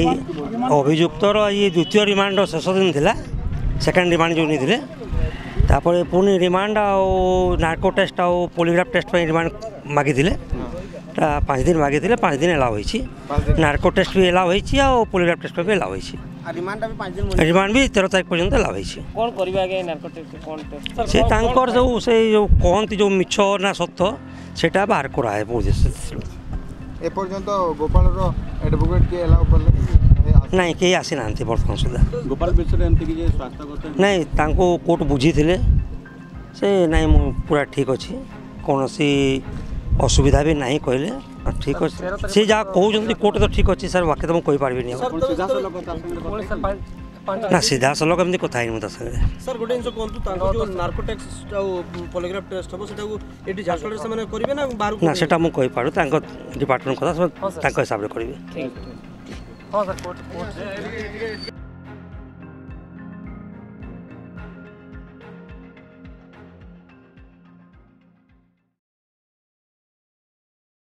এই অভিযুক্তর এই দ্বিতীয় রিমান্ডর শেষ দিন লা সেকেন্ড রিমান্ড যে নিলে তাপরে পুনি remand narco test polygraph test remand মাগিলে পাঁচ দিন মাগিলে পাঁচ দিন এলাও হয়েছে নার্কো টেস্ট এলাও হয়েছে আলিগ্রাফ টেস্ট এলাও হয়েছে রিমান্ড বি তের তারিখ পর্যন্ত এলাও হয়েছে সে তাঁর যে সেই কহতি যে মিছ না সত্য সেটা বাহার করা হয় পুলিশ এপর্যন্ত গোপালর আডভোকেট কি এলাও করলে ନାଇଁ କେହି ଆସିନାହାନ୍ତି ବର୍ତ୍ତମାନ ସୁଦ୍ଧା ନାଇଁ ତାଙ୍କୁ କୋର୍ଟ ବୁଝିଥିଲେ ସେ ନାଇଁ ମୁଁ ପୁରା ଠିକ୍ ଅଛି କୌଣସି ଅସୁବିଧା ବି ନାହିଁ କହିଲେ ଠିକ୍ ଅଛି ସେ ଯାହା କହୁଛନ୍ତି କୋର୍ଟ ତ ଠିକ୍ ଅଛି ସାର୍ ବାକି ତ ମୁଁ କହିପାରିବିନି ନା ସିଧାସଳଖ ଏମିତି କଥା ହେଇନି ମୁଁ ତା ସାଙ୍ଗରେ ସାର୍ ଗୋଟେ ଜିନିଷ କୁହନ୍ତୁ ତାଙ୍କ ଯେଉଁ ନାର୍କୋଟେକ୍ସ ଆଉ ପଲିଗ୍ରାଫ ଟେଷ୍ଟ ହେବ ସେଟାକୁ ଏଠି ଝାରସୁଗୁଡ଼ାରେ ସେମାନେ କରିବେ ନା ବାହାରକୁ ନା ସେଟା ମୁଁ କହିପାରୁ ତାଙ୍କ ଡିପାର୍ଟମେଣ୍ଟ କଥା ତାଙ୍କ ହିସାବରେ କରିବେ ହଁ ସାର୍